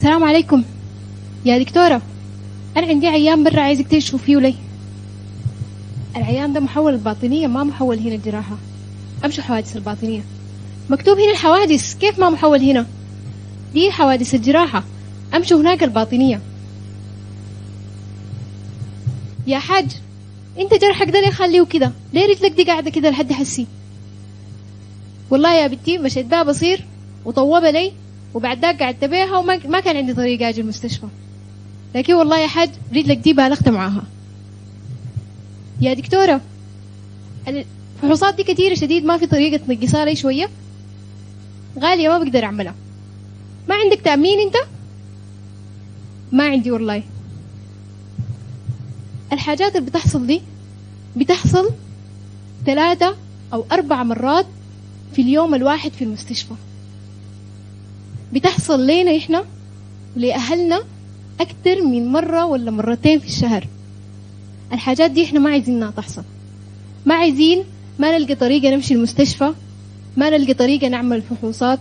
السلام عليكم. يا دكتورة أنا عندي عيان برا عايزك تشوفوا فيه لي. العيان ده محول الباطنية ما محول هنا الجراحة أمشوا حوادث الباطنية. مكتوب هنا الحوادث كيف ما محول هنا؟ دي حوادث الجراحة. أمشوا هناك الباطنية. يا حاج أنت جرحك ده ليه خليه كده؟ ليه رجلك دي قاعدة كده لحد حسي؟ والله يا بنتي مشيت بها بصير وطوبة لي وبعد ذاك قعدت بيها وما ما كان عندي طريقة أجي المستشفى. لكن والله يا حاج رجلك دي بالغت معاها. يا دكتورة الفحوصات دي كتيرة شديد ما في طريقة تنقصها لي شوية. غالية ما بقدر أعملها. ما عندك تأمين أنت؟ ما عندي والله. الحاجات اللي بتحصل دي بتحصل ثلاثة أو أربع مرات في اليوم الواحد في المستشفى. بتحصل لينا إحنا ولأهلنا أكتر من مرة ولا مرتين في الشهر الحاجات دي إحنا ما عايزينها تحصل ما عايزين ما نلقى طريقة نمشي المستشفى ما نلقى طريقة نعمل فحوصات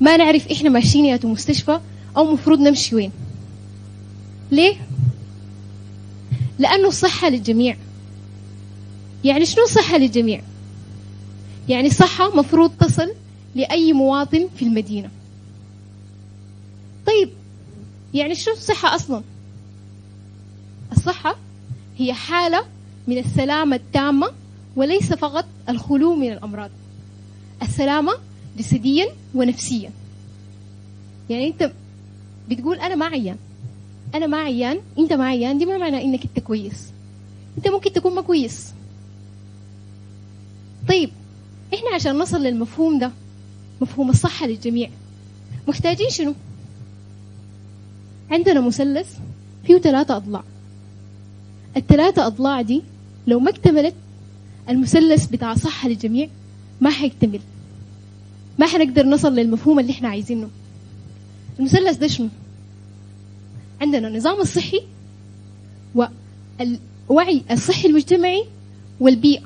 ما نعرف إحنا ماشيين يا مستشفى أو مفروض نمشي وين ليه؟ لأنه الصحة للجميع يعني شنو الصحة للجميع؟ يعني الصحة مفروض تصل لأي مواطن في المدينة. طيب يعني شو الصحة أصلا؟ الصحة هي حالة من السلامة التامة وليس فقط الخلو من الأمراض. السلامة جسديا ونفسيا. يعني أنت بتقول أنا ما عيان. أنا ما عيان. أنت ما عيان. دي ما معنى إنك أنت كويس. أنت ممكن تكون ما كويس. طيب إحنا عشان نصل للمفهوم ده مفهوم الصحة للجميع. محتاجين شنو؟ عندنا مثلث فيه ثلاثة أضلاع. الثلاثة أضلاع دي لو ما اكتملت المثلث بتاع صحة للجميع ما حيكتمل. ما حنقدر نصل للمفهوم اللي إحنا عايزينه. المثلث ده شنو؟ عندنا النظام الصحي والوعي الصحي المجتمعي والبيئة.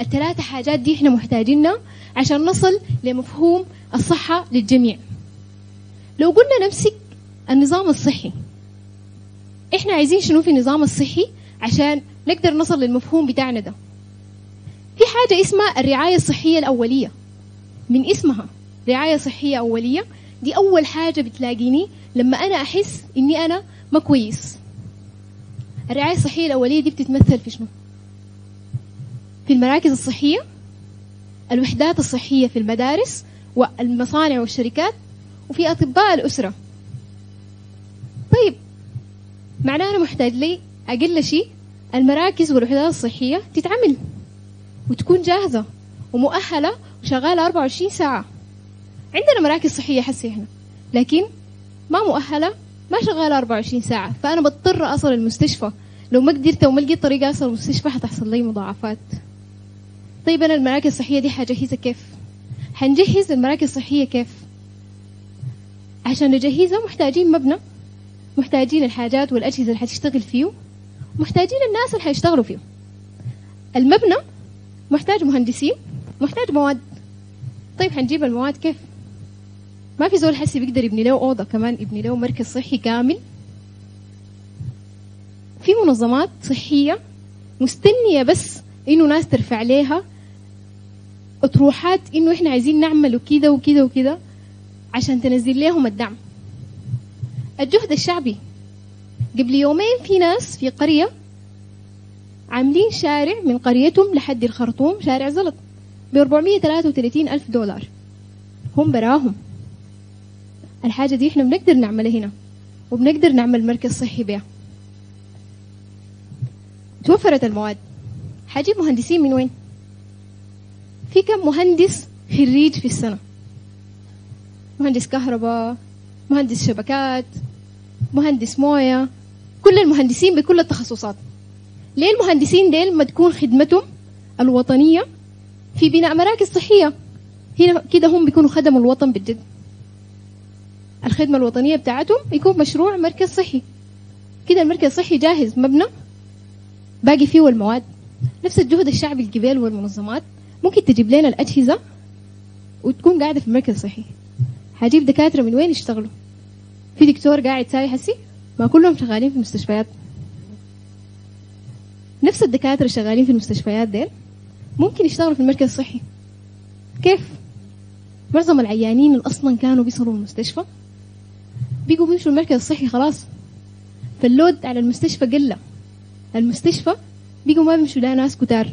الثلاثة حاجات دي إحنا محتاجينها عشان نصل لمفهوم الصحة للجميع. لو قلنا نمسك النظام الصحي إحنا عايزين شنو في النظام الصحي عشان نقدر نصل للمفهوم بتاعنا ده؟ في حاجة اسمها الرعاية الصحية الأولية. من اسمها رعاية صحية أولية دي أول حاجة بتلاقيني لما أنا أحس إني أنا ما كويس. الرعاية الصحية الأولية دي بتتمثل في شنو؟ في المراكز الصحية الوحدات الصحية في المدارس والمصانع والشركات وفي أطباء الأسرة. طيب معناه أنا محتاج لي أقل شيء المراكز والوحدات الصحية تتعمل وتكون جاهزة ومؤهلة وشغالة 24 ساعة. عندنا مراكز صحية حسي هنا لكن ما مؤهلة ما شغالة 24 ساعة. فأنا بضطر أصل المستشفى. لو ما قدرت وما لقيت طريقة أصل المستشفى حتحصل لي مضاعفات. طيب أنا المراكز الصحية دي حجهزها كيف؟ حنجهز المراكز الصحية كيف؟ عشان نجهزها محتاجين مبنى محتاجين الحاجات والأجهزة اللي حتشتغل فيه محتاجين الناس اللي حيشتغلوا فيه. المبنى محتاج مهندسين محتاج مواد. طيب حنجيب المواد كيف؟ ما في زول حسي بيقدر يبني له أوضة كمان يبني له مركز صحي كامل. في منظمات صحية مستنية بس إنه ناس ترفع عليها أطروحات إنه إحنا عايزين نعمل وكذا وكذا وكذا عشان تنزل لهم الدعم. الجهد الشعبي. قبل يومين في ناس في قرية عاملين شارع من قريتهم لحد الخرطوم شارع زلط ب 433 ألف دولار. هم براهم. الحاجة دي إحنا بنقدر نعملها هنا وبنقدر نعمل مركز صحي بها توفرت المواد. حجيب مهندسين من وين؟ في كم مهندس خريج في السنة؟ مهندس كهرباء مهندس شبكات مهندس موية كل المهندسين بكل التخصصات. ليه المهندسين ديل ما تكون خدمتهم الوطنية في بناء مراكز صحية؟ هنا كده هم بيكونوا خدموا الوطن بالجد. الخدمة الوطنية بتاعتهم يكون مشروع مركز صحي. كده المركز الصحي جاهز مبنى باقي فيه المواد نفس الجهد الشعبي الجبال والمنظمات. ممكن تجيب لنا الأجهزة وتكون قاعدة في مركز صحي. حجيب دكاترة من وين يشتغلوا؟ في دكتور قاعد ساي حسي ما كلهم شغالين في المستشفيات. نفس الدكاترة شغالين في المستشفيات ديل؟ ممكن يشتغلوا في المركز الصحي كيف؟ معظم العيانين اللي أصلا كانوا بيصلوا المستشفى بيجوا بيمشوا المركز الصحي خلاص. فاللود على المستشفى قل المستشفى بيجوا ما بيمشوا لا ناس كتار.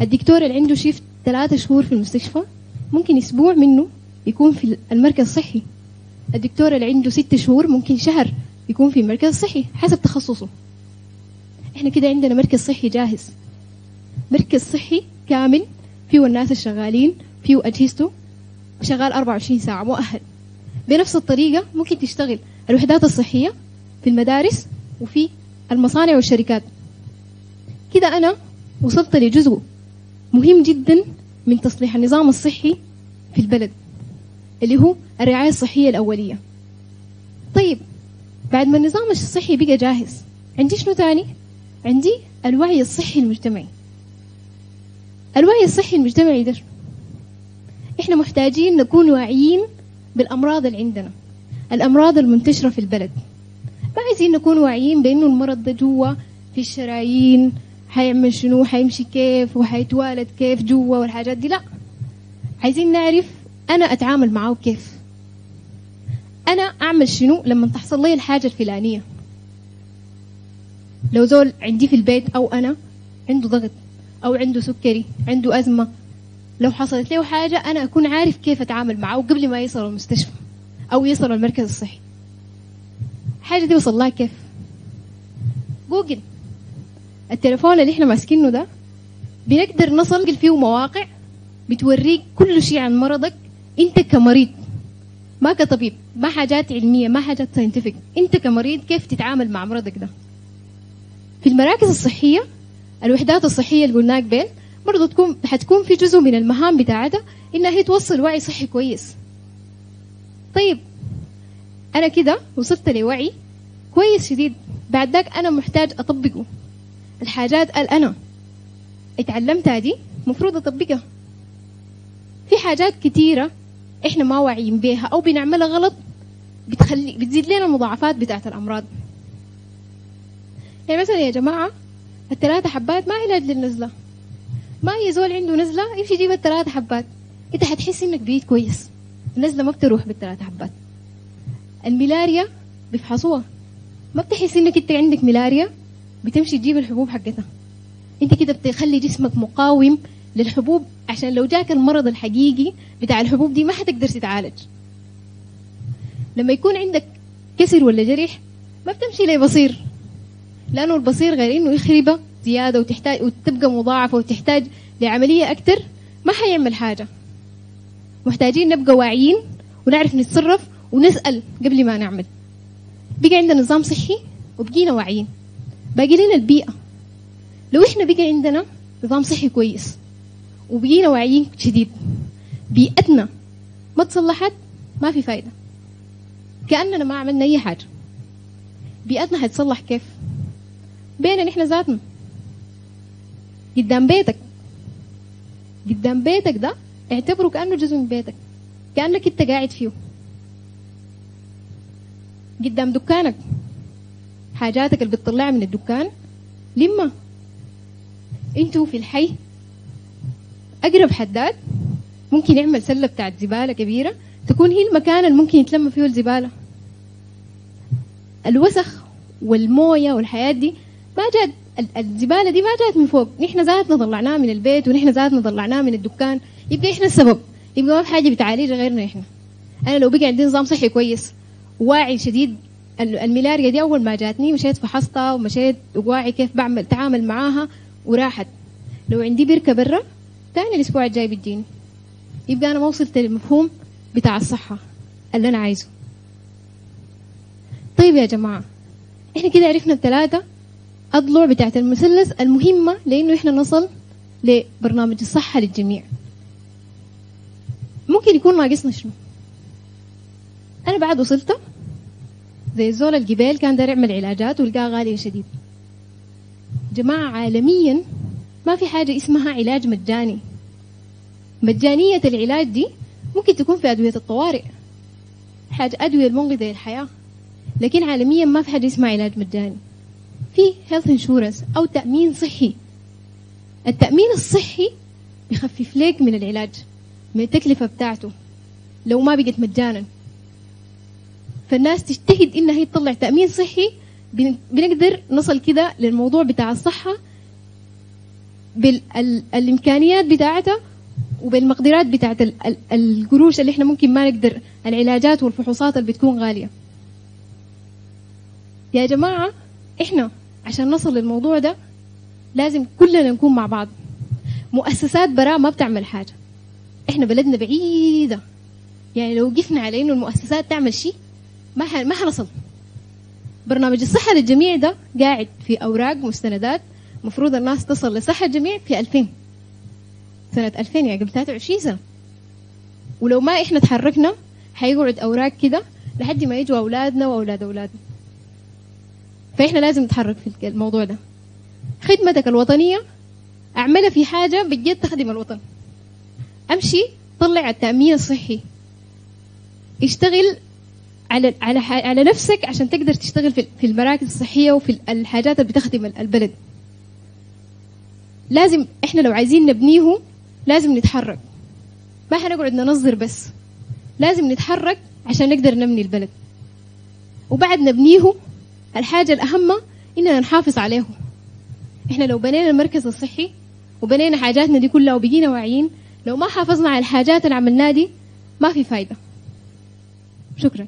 الدكتور اللي عنده شيفت ثلاثة شهور في المستشفى ممكن أسبوع منه يكون في المركز الصحي. الدكتور اللي عنده ست شهور ممكن شهر يكون في المركز الصحي حسب تخصصه. إحنا كده عندنا مركز صحي جاهز. مركز صحي كامل فيه الناس الشغالين فيه أجهزته شغال 24 ساعة مؤهل. بنفس الطريقة ممكن تشتغل الوحدات الصحية في المدارس وفي المصانع والشركات. كده أنا وصلت لجزء مهم جدا من تصليح النظام الصحي في البلد اللي هو الرعاية الصحية الأولية. طيب بعد ما النظام الصحي بقى جاهز عندي شنو تاني؟ عندي الوعي الصحي المجتمعي. الوعي الصحي المجتمعي ده إحنا محتاجين نكون واعيين بالأمراض اللي عندنا الأمراض المنتشرة في البلد. ما عايزين نكون واعيين بأنه المرض ده جوا في الشرايين حيعمل شنو؟ حيمشي كيف؟ وحيتوالد كيف؟ جوا والحاجات دي؟ لا. عايزين نعرف أنا أتعامل معاه كيف. أنا أعمل شنو لما تحصل لي الحاجة الفلانية؟ لو زول عندي في البيت أو أنا عنده ضغط أو عنده سكري عنده أزمة لو حصلت له حاجة أنا أكون عارف كيف أتعامل معه قبل ما يصل المستشفى أو يصل المركز الصحي. الحاجة دي وصل لها كيف؟ جوجل. التليفون اللي إحنا ماسكينه ده بنقدر نصل فيه مواقع بتوريك كل شيء عن مرضك. أنت كمريض ما كطبيب ما حاجات علمية ما حاجات scientific أنت كمريض كيف تتعامل مع مرضك ده؟ في المراكز الصحية الوحدات الصحية اللي قلناك بين برضه تكون حتكون في جزء من المهام بتاعتها إنها هي توصل وعي صحي كويس. طيب أنا كده وصلت لوعي كويس شديد. بعد ذاك أنا محتاج أطبقه. الحاجات اللي أنا اتعلمتها دي مفروض أطبقها. في حاجات كتيرة إحنا ما واعيين بيها أو بنعملها غلط بتخلي بتزيد لنا المضاعفات بتاعت الأمراض. يعني مثلا يا جماعة الثلاثة حبات ما علاج للنزلة. ما يزول عنده نزلة يمشي يجيب الثلاثة حبات. إنت حتحس إنك بقيت كويس. النزلة ما بتروح بالثلاثة حبات. الملاريا بيفحصوها. ما بتحس إنك أنت عندك ملاريا؟ بتمشي تجيب الحبوب حقتها. انت كده بتخلي جسمك مقاوم للحبوب عشان لو جاك المرض الحقيقي بتاع الحبوب دي ما حتقدر تتعالج. لما يكون عندك كسر ولا جرح ما بتمشي لبصير لأنه البصير غير إنه يخربه زيادة وتحتاج وتبقى مضاعفة وتحتاج لعملية أكتر ما حيعمل حاجة. محتاجين نبقى واعيين ونعرف نتصرف ونسأل قبل ما نعمل. بقى عندنا نظام صحي وبقينا واعيين. باقي لنا البيئة. لو إحنا بقى عندنا نظام صحي كويس وبقينا واعيين شديد بيئتنا ما تصلحت ما في فايدة. كأننا ما عملنا أي حاجة. بيئتنا حتصلح كيف؟ بيننا نحن ذاتنا. قدام بيتك. قدام بيتك ده اعتبره كأنه جزء من بيتك. كأنك أنت قاعد فيه. قدام دكانك. حاجاتك اللي بتطلعها من الدكان. لما؟ أنتوا في الحي. أقرب حداد. ممكن يعمل سلة بتاعت زبالة كبيرة. تكون هي المكان اللي ممكن يتلم فيه الزبالة. الوسخ والموية والحياة دي ما جات الزبالة دي ما جات من فوق. نحن ذاتنا طلعناها من البيت ونحن ذاتنا طلعناها من الدكان. يبقى إحنا السبب. يبقى ما في حاجة بتعالجها غيرنا إحنا أنا لو بقى عندي نظام صحي كويس واعي شديد الملاريا دي أول ما جاتني مشيت فحصتها ومشيت واعي كيف بعمل تعامل معاها وراحت. لو عندي بركة برا تاني الأسبوع الجاي بتجيني. يبقى أنا ما وصلت للمفهوم بتاع الصحة اللي أنا عايزه. طيب يا جماعة إحنا كده عرفنا الثلاثة أضلع بتاعت المثلث المهمة لأنه إحنا نصل لبرنامج الصحة للجميع. ممكن يكون ناقصنا شنو؟ أنا بعد وصلت زي زول الجبال كان داير يعمل علاجات ولقاها غاليه شديد. جماعة عالميا ما في حاجة اسمها علاج مجاني. مجانية العلاج دي ممكن تكون في أدوية الطوارئ. حاجة أدوية المنقذة للحياة. لكن عالميا ما في حاجة اسمها علاج مجاني. في health insurance أو تأمين صحي. التأمين الصحي بيخفف لك من العلاج من التكلفة بتاعته. لو ما بقت مجانا. فالناس تجتهد انها هي تطلع تأمين صحي. بنقدر نصل كده للموضوع بتاع الصحة بالإمكانيات بتاعتها وبالمقدرات بتاعت القروش اللي إحنا ممكن ما نقدر العلاجات والفحوصات اللي بتكون غالية. يا جماعة إحنا عشان نصل للموضوع ده لازم كلنا نكون مع بعض. مؤسسات براء ما بتعمل حاجة. إحنا بلدنا بعيدة. يعني لو وقفنا على إنه المؤسسات تعمل شيء ما ما حنصل. برنامج الصحة للجميع ده قاعد في أوراق مستندات مفروض الناس تصل لصحة الجميع في 2000 سنة 2000 يعني قبل 23 سنة. ولو ما إحنا تحركنا حيقعد أوراق كده لحد ما يجوا أولادنا وأولاد أولادنا. فإحنا لازم نتحرك في الموضوع ده. خدمتك الوطنية أعملها في حاجة بجد تخدم الوطن. أمشي طلع التأمين الصحي. اشتغل على على على نفسك عشان تقدر تشتغل في المراكز الصحية وفي الحاجات اللي بتخدم البلد. لازم إحنا لو عايزين نبنيه لازم نتحرك. ما حنقعد ننظر بس. لازم نتحرك عشان نقدر نبني البلد. وبعد نبنيه الحاجة الأهم إننا نحافظ عليه إحنا لو بنينا المركز الصحي وبنينا حاجاتنا دي كلها وبقينا واعيين لو ما حافظنا على الحاجات اللي عملناها دي ما في فايدة. شكرا.